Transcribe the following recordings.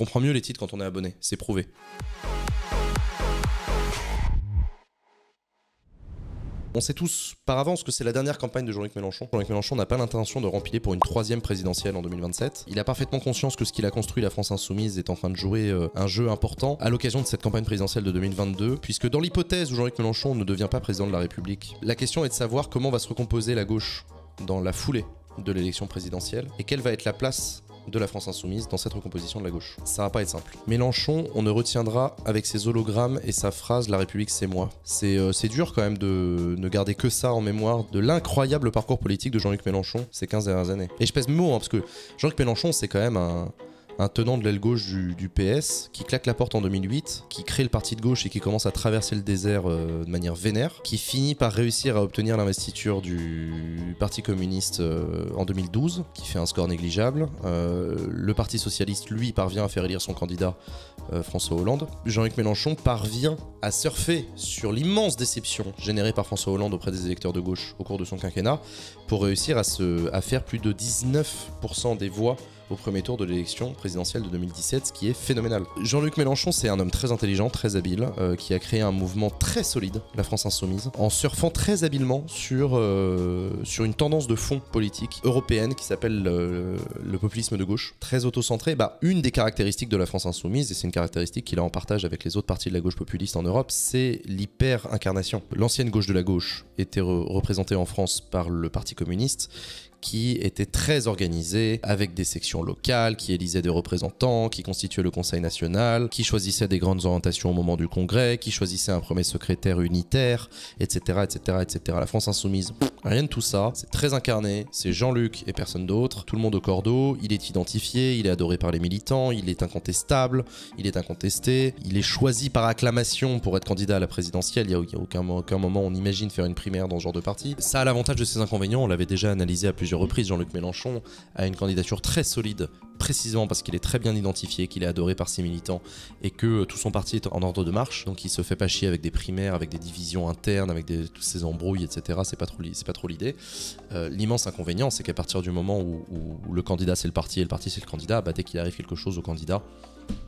comprend mieux les titres quand on est abonné, c'est prouvé. On sait tous par avance que c'est la dernière campagne de Jean-Luc Mélenchon. Jean-Luc Mélenchon n'a pas l'intention de rempiler pour une troisième présidentielle en 2027. Il a parfaitement conscience que ce qu'il a construit, la France Insoumise, est en train de jouer euh, un jeu important à l'occasion de cette campagne présidentielle de 2022, puisque dans l'hypothèse où Jean-Luc Mélenchon ne devient pas président de la République, la question est de savoir comment va se recomposer la gauche dans la foulée de l'élection présidentielle et quelle va être la place de la France insoumise dans cette recomposition de la gauche. Ça va pas être simple. Mélenchon, on ne retiendra avec ses hologrammes et sa phrase La République c'est moi. C'est euh, dur quand même de ne garder que ça en mémoire de l'incroyable parcours politique de Jean-Luc Mélenchon ces 15 dernières années. Et je pèse mes mots hein, parce que Jean-Luc Mélenchon c'est quand même un, un tenant de l'aile gauche du, PS, qui claque la porte en 2008, qui crée le parti de gauche et qui commence à traverser le désert euh, de manière vénère, qui finit par réussir à obtenir l'investiture du Parti communiste euh, en 2012, qui fait un score négligeable. Euh, le Parti socialiste, lui, parvient à faire élire son candidat François Hollande. Jean-Luc Mélenchon parvient à surfer sur l'immense déception générée par François Hollande auprès des électeurs de gauche au cours de son quinquennat pour réussir à, faire plus de 19% des voix au premier tour de l'élection présidentielle de 2017, ce qui est phénoménal. Jean-Luc Mélenchon, c'est un homme très intelligent, très habile, euh, qui a créé un mouvement très solide, la France Insoumise, en surfant très habilement sur, euh, une tendance de fond politique européenne qui s'appelle le, populisme de gauche, très auto-centré. Bah, une des caractéristiques de la France Insoumise, et c'est une caractéristique qu'il a en partage avec les autres partis de la gauche populiste en Europe, c'est l'hyper-incarnation. L'ancienne gauche de la gauche était représentée en France par le Parti communiste, qui était très organisé, avec des sections locales, qui élisait des représentants, qui constituait le Conseil national, qui choisissait des grandes orientations au moment du Congrès, qui choisissait un premier secrétaire unitaire, etc. etc., etc. La France insoumise, rien de tout ça, c'est très incarné, c'est Jean-Luc et personne d'autre, tout le monde au cordeau, il est identifié, il est adoré par les militants, il est incontestable, il est incontesté, il est choisi par acclamation pour être candidat à la présidentielle, il n'y a, aucun, aucun moment on imagine faire une primaire dans ce genre de parti. Ça a l'avantage de ses inconvénients, on l'avait déjà analysé à plusieurs reprise Jean-Luc Mélenchon a une candidature très solide, précisément parce qu'il est très bien identifié, qu'il est adoré par ses militants et que tout son parti est en ordre de marche. Donc il se fait pas chier avec des primaires, avec des divisions internes, avec des, toutes ces embrouilles, etc. C'est pas trop, c'est pas trop l'idée. Euh, l'immense inconvénient, c'est qu'à partir du moment où, le candidat c'est le parti et le parti c'est le candidat, bah, dès qu'il arrive quelque chose au candidat,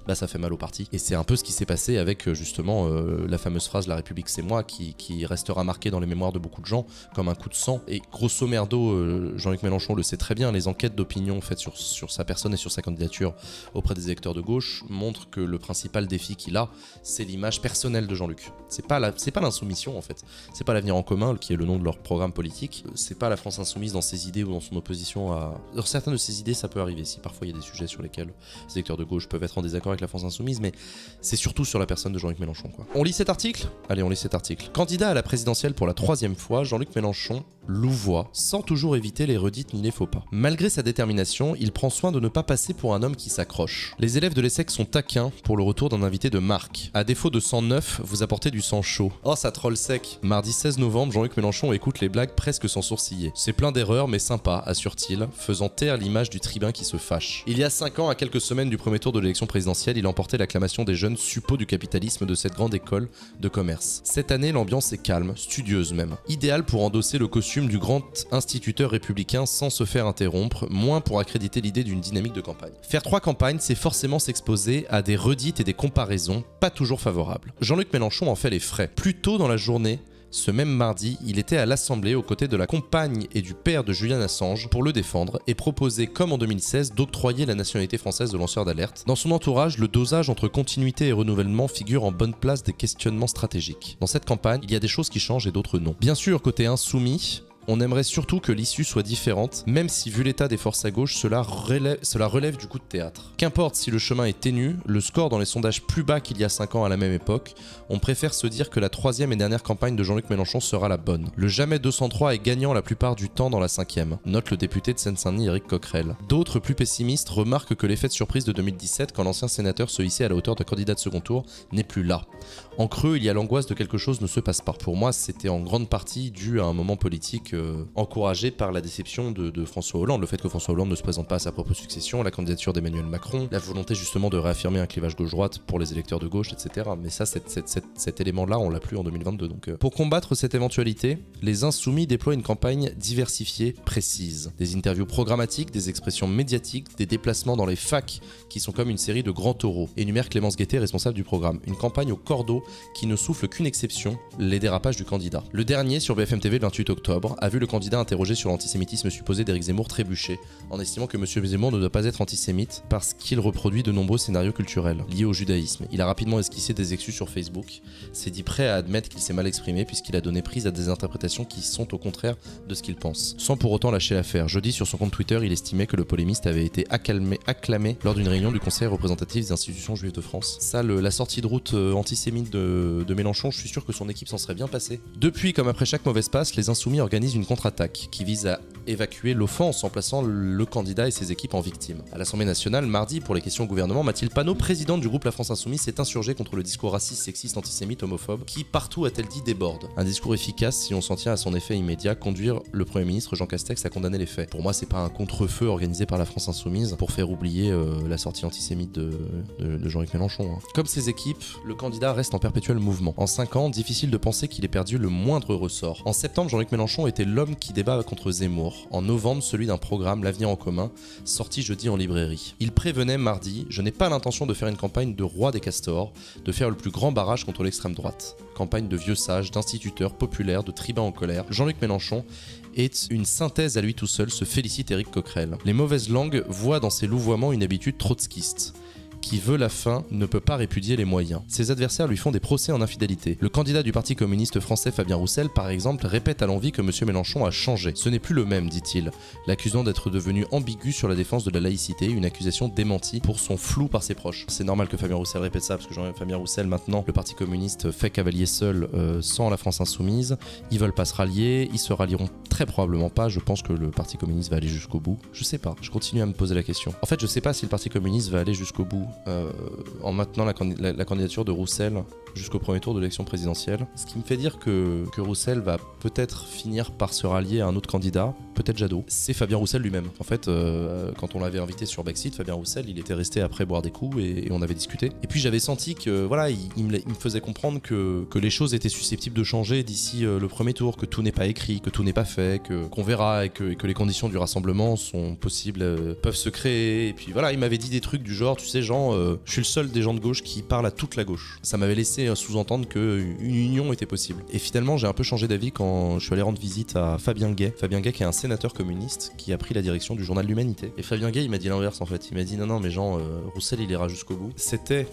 bah ça fait mal au parti. Et c'est un peu ce qui s'est passé avec euh, justement euh, la fameuse phrase La République c'est moi qui, restera marquée dans les mémoires de beaucoup de gens comme un coup de sang. Et grosso merdo, euh, Jean-Luc Mélenchon le sait très bien, les enquêtes d'opinion faites sur, sur sa personne et sur sa candidature auprès des électeurs de gauche montrent que le principal défi qu'il a, c'est l'image personnelle de Jean-Luc. C'est pas l'insoumission en fait. C'est pas l'avenir en commun qui est le nom de leur programme politique. C'est pas la France insoumise dans ses idées ou dans son opposition à. Alors certaines de ses idées, ça peut arriver si parfois il y a des sujets sur lesquels les électeurs de gauche peuvent être en désaccord avec la France Insoumise, mais c'est surtout sur la personne de Jean-Luc Mélenchon. Quoi. On lit cet article? Allez, on lit cet article. Candidat à la présidentielle pour la troisième fois, Jean-Luc Mélenchon louvoie, sans toujours éviter les redites ni les faux pas. Malgré sa détermination, il prend soin de ne pas passer pour un homme qui s'accroche. Les élèves de l'ESSEC sont taquins pour le retour d'un invité de marque. À défaut de sang neuf, vous apportez du sang chaud. Oh, ça troll sec. Mardi 16 novembre, Jean-Luc Mélenchon écoute les blagues presque sans sourciller. C'est plein d'erreurs, mais sympa, assure-t-il, faisant taire l'image du tribun qui se fâche. Il y a 5 ans, à quelques semaines du premier tour de l'élection présidentielle, il emportait l'acclamation des jeunes suppôts du capitalisme de cette grande école de commerce. Cette année, l'ambiance est calme, studieuse même. Idéal pour endosser le costume du grand instituteur républicain sans se faire interrompre, moins pour accréditer l'idée d'une dynamique de campagne. Faire trois campagnes, c'est forcément s'exposer à des redites et des comparaisons pas toujours favorables. Jean-Luc Mélenchon en fait les frais. Plus tôt dans la journée, ce même mardi, il était à l'Assemblée aux côtés de la compagne et du père de Julian Assange pour le défendre et proposer, comme en 2016, d'octroyer la nationalité française de lanceur d'alerte. Dans son entourage, le dosage entre continuité et renouvellement figure en bonne place des questionnements stratégiques. Dans cette campagne, il y a des choses qui changent et d'autres non. Bien sûr, côté insoumis, on aimerait surtout que l'issue soit différente, même si vu l'état des forces à gauche, cela relève, du coup de théâtre. Qu'importe si le chemin est ténu, le score dans les sondages plus bas qu'il y a 5 ans à la même époque, on préfère se dire que la troisième et dernière campagne de Jean-Luc Mélenchon sera la bonne. Le jamais 203 est gagnant la plupart du temps dans la cinquième, note le député de Seine-Saint-Denis Eric Coquerel. D'autres plus pessimistes remarquent que l'effet de surprise de 2017 quand l'ancien sénateur se hissait à la hauteur d'un candidat de second tour n'est plus là. En creux, il y a l'angoisse de quelque chose ne se passe pas. Pour moi, c'était en grande partie dû à un moment politique euh, encouragée par la déception de, François Hollande, le fait que François Hollande ne se présente pas à sa propre succession, la candidature d'Emmanuel Macron, la volonté justement de réaffirmer un clivage gauche-droite pour les électeurs de gauche, etc. Mais ça, cet élément-là, on l'a plus en 2022. Donc, euh, pour combattre cette éventualité, les Insoumis déploient une campagne diversifiée, précise. Des interviews programmatiques, des expressions médiatiques, des déplacements dans les facs qui sont comme une série de grands taureaux. Énumère Clémence Guettet, responsable du programme. Une campagne au cordeau qui ne souffle qu'une exception, les dérapages du candidat. Le dernier, sur BFM TV le 28 octobre, a vu le candidat interrogé sur l'antisémitisme supposé d'Éric Zemmour trébucher, en estimant que M. Zemmour ne doit pas être antisémite parce qu'il reproduit de nombreux scénarios culturels liés au judaïsme. Il a rapidement esquissé des excuses sur Facebook, s'est dit prêt à admettre qu'il s'est mal exprimé puisqu'il a donné prise à des interprétations qui sont au contraire de ce qu'il pense, sans pour autant lâcher l'affaire. Jeudi, sur son compte Twitter, il estimait que le polémiste avait été acclamé lors d'une réunion du Conseil représentatif des institutions juives de France. Ça, la sortie de route euh, antisémite de, de Mélenchon, je suis sûr que son équipe s'en serait bien passée. Depuis, comme après chaque mauvaise passe, les Insoumis organisent une contre-attaque qui vise à évacuer l'offense en plaçant le candidat et ses équipes en victimes. À l'Assemblée nationale, mardi, pour les questions au gouvernement, Mathilde Panot, présidente du groupe La France Insoumise, s'est insurgée contre le discours raciste, sexiste, antisémite, homophobe, qui partout, a-t-elle dit, déborde. Un discours efficace si on s'en tient à son effet immédiat, conduire le Premier ministre Jean Castex à condamner les faits. Pour moi, c'est pas un contre-feu organisé par la France Insoumise pour faire oublier euh, la sortie antisémite de Jean-Luc Mélenchon. hein. Comme ses équipes, le candidat reste en perpétuel mouvement. En 5 ans, difficile de penser qu'il ait perdu le moindre ressort. En septembre, Jean-Luc Mélenchon était l'homme qui débat contre Zemmour. En novembre, celui d'un programme, L'avenir en commun, sorti jeudi en librairie. Il prévenait mardi Je n'ai pas l'intention de faire une campagne de roi des castors, de faire le plus grand barrage contre l'extrême droite. Campagne de vieux sages, d'instituteurs populaires, de tribuns en colère. Jean-Luc Mélenchon est une synthèse à lui tout seul, se félicite Éric Coquerel. Les mauvaises langues voient dans ses louvoiements une habitude trotskiste. Qui veut la fin ne peut pas répudier les moyens. Ses adversaires lui font des procès en infidélité. Le candidat du Parti communiste français Fabien Roussel, par exemple, répète à l'envi que M. Mélenchon a changé. Ce n'est plus le même, dit-il, l'accusant d'être devenu ambigu sur la défense de la laïcité, une accusation démentie pour son flou par ses proches. C'est normal que Fabien Roussel répète ça, parce que Fabien Roussel, maintenant, le Parti communiste fait cavalier seul euh, sans la France insoumise. Ils veulent pas se rallier, ils se rallieront très probablement pas. Je pense que le Parti communiste va aller jusqu'au bout. Je sais pas, je continue à me poser la question. En fait, je sais pas si le Parti communiste va aller jusqu'au bout en maintenant la- la candidature de Roussel jusqu'au premier tour de l'élection présidentielle. Ce qui me fait dire que, Roussel va peut-être finir par se rallier à un autre candidat, peut-être Jadot. C'est Fabien Roussel lui-même. En fait, euh, quand on l'avait invité sur Backseat, Fabien Roussel, il était resté après boire des coups et, on avait discuté. Et puis j'avais senti que voilà, il, me, faisait comprendre que, les choses étaient susceptibles de changer d'ici euh, le premier tour, que tout n'est pas écrit, que tout n'est pas fait, que qu'on verra et que, les conditions du rassemblement sont possibles, euh, peuvent se créer. Et puis voilà, il m'avait dit des trucs du genre, tu sais, euh, je suis le seul des gens de gauche qui parle à toute la gauche. Ça m'avait laissé euh, sous-entendre qu'une union était possible. Et finalement, j'ai un peu changé d'avis quand je suis allé rendre visite à Fabien Gay. Fabien Gay, qui est un sénateur communiste qui a pris la direction du journal L'Humanité. Et Fabien Gay, il m'a dit l'inverse en fait. Il m'a dit non, non, mais Jean, euh, Roussel, il ira jusqu'au bout. C'était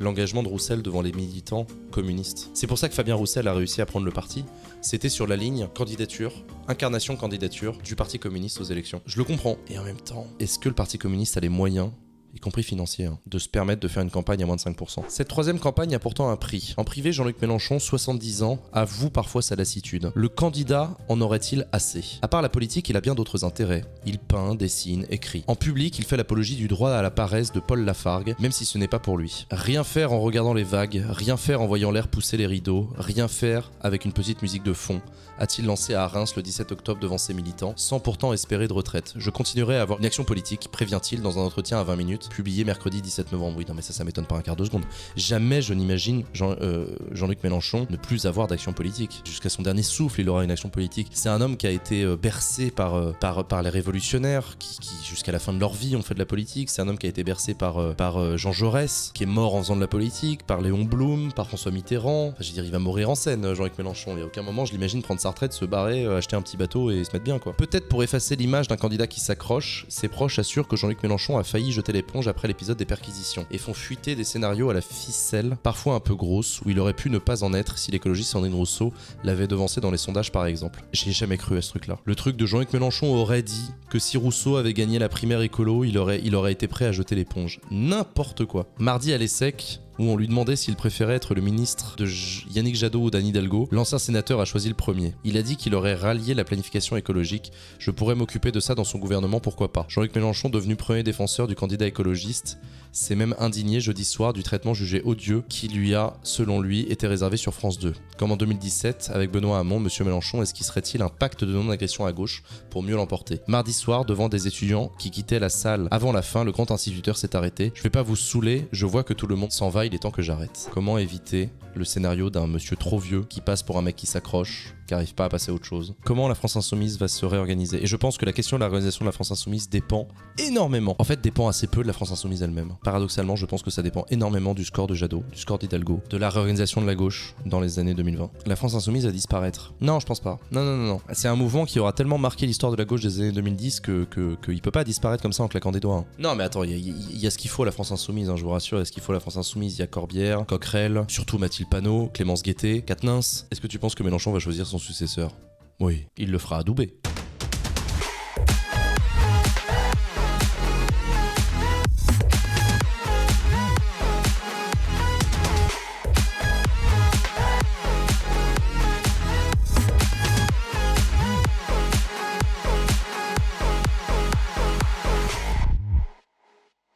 l'engagement de Roussel devant les militants communistes. C'est pour ça que Fabien Roussel a réussi à prendre le parti. C'était sur la ligne candidature, incarnation candidature du Parti communiste aux élections. Je le comprends. Et en même temps, est-ce que le Parti communiste a les moyens y compris financiers, hein, de se permettre de faire une campagne à moins de 5%. Cette troisième campagne a pourtant un prix. En privé, Jean-Luc Mélenchon, 70 ans, avoue parfois sa lassitude. Le candidat en aurait-il assez? À part la politique, il a bien d'autres intérêts. Il peint, dessine, écrit. En public, il fait l'apologie du droit à la paresse de Paul Lafargue, même si ce n'est pas pour lui. Rien faire en regardant les vagues, rien faire en voyant l'air pousser les rideaux, rien faire avec une petite musique de fond, a-t-il lancé à Reims le 17 octobre devant ses militants, sans pourtant espérer de retraite. Je continuerai à avoir une action politique, prévient-il dans un entretien à 20 minutes, publié mercredi 17 novembre. Oui, non mais ça, ça m'étonne pas un quart de seconde. Jamais je n'imagine Jean, euh, Jean-Luc Mélenchon ne plus avoir d'action politique. Jusqu'à son dernier souffle, il aura une action politique. C'est un homme qui a été euh, bercé par, euh, par, par les révolutionnaires, qui, jusqu'à la fin de leur vie ont fait de la politique. C'est un homme qui a été bercé par, par Jean Jaurès, qui est mort en faisant de la politique, par Léon Blum, par François Mitterrand. Enfin, je veux dire, il va mourir en scène, Jean-Luc Mélenchon. Il a aucun moment, je l'imagine prendre sa retraite, se barrer, acheter un petit bateau et se mettre bien, quoi. Peut-être pour effacer l'image d'un candidat qui s'accroche, ses proches assurent que Jean-Luc Mélenchon a failli jeter l'éponge après l'épisode des perquisitions et font fuiter des scénarios à la ficelle, parfois un peu grosses, où il aurait pu ne pas en être si l'écologiste Sandrine Rousseau l'avait devancé dans les sondages par exemple. J'y ai jamais cru à ce truc-là. Le truc de Jean-Luc Mélenchon aurait dit que si Rousseau avait gagné la primaire écolo, il aurait, il aurait été prêt à jeter l'éponge. N'importe quoi. Mardi à l'ESSEC, où on lui demandait s'il préférait être le ministre de Yannick Jadot ou d'Anne Hidalgo, l'ancien sénateur a choisi le premier. Il a dit qu'il aurait rallié la planification écologique. Je pourrais m'occuper de ça dans son gouvernement, pourquoi pas. Jean-Luc Mélenchon, devenu premier défenseur du candidat écologiste, s'est même indigné jeudi soir du traitement jugé odieux qui lui a, selon lui, été réservé sur France 2. Comme en 2017, avec Benoît Hamon, Monsieur Mélenchon esquisserait-il un pacte de non-agression à gauche pour mieux l'emporter? Mardi soir, devant des étudiants qui quittaient la salle avant la fin, le grand instituteur s'est arrêté. Je vais pas vous saouler, je vois que tout le monde s'en va, il est temps que j'arrête. Comment éviter le scénario d'un monsieur trop vieux qui passe pour un mec qui s'accroche, qui arrive pas à passer à autre chose Comment la France Insoumise va se réorganiser? Et je pense que la question de la réorganisation de la France Insoumise dépend énormément. En fait, dépend assez peu de la France Insoumise elle-même. Paradoxalement, je pense que ça dépend énormément du score de Jadot, du score d'Hidalgo, de la réorganisation de la gauche dans les années 2020. La France Insoumise va disparaître. Non, je pense pas. Non, non, non, non. C'est un mouvement qui aura tellement marqué l'histoire de la gauche des années 2010 que que- qu'il peut pas disparaître comme ça en claquant des doigts. hein. Non, mais attends, il y, a- il il ce qu'il faut à la France Insoumise, hein, je vous rassure. Il y a ce qu'il faut la France Insoumise. Il y a Corbière, Coquerel, surtout Mathilde Panot, Clémence Guettet, Quatennens. Est-ce que tu penses que Mélenchon va choisir son successeur Oui, il le fera adouber.